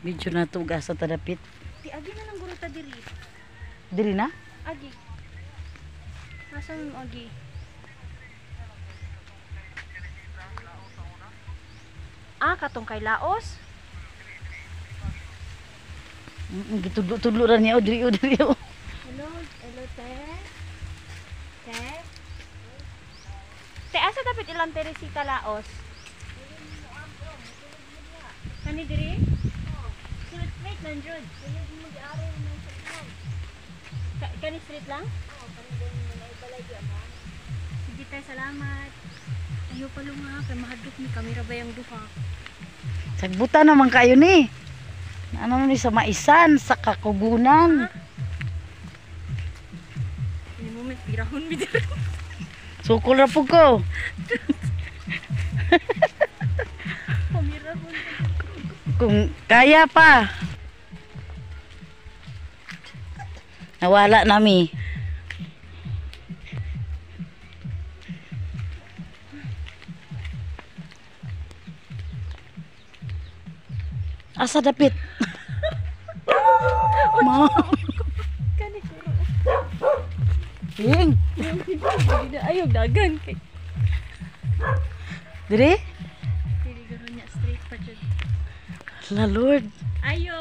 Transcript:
Medyo natuga sa tadapit. Di agi na lang guro ta diri. Dili na? Agi. Nasaan mo agi? Ah, katong kay Laos? Mm, Gitudlo-tudlo ra niya o diri o diri o. Hello, hello, te. Te? Te, asa dapat ilang Teresita Laos? Kani diri? Street mate lang, Jud. Ka- Kani street lang? Sige tayo, salamat. Ayaw pala nga, kay mahadlok ni kamera ba yung duha? Sagbuta naman kayo ni. Ano ni sa maisan, sa kakugunan. Ini mo may pirahon mi diri. Sukol ra po ko. Pamirahon. Kung kaya pa. Nawala nami. Asa dapit? Ma, Kani kuro. Ing. Hindi na ayaw dagan kay. Dire? Niya straight pa jud. La Lord. Ayo.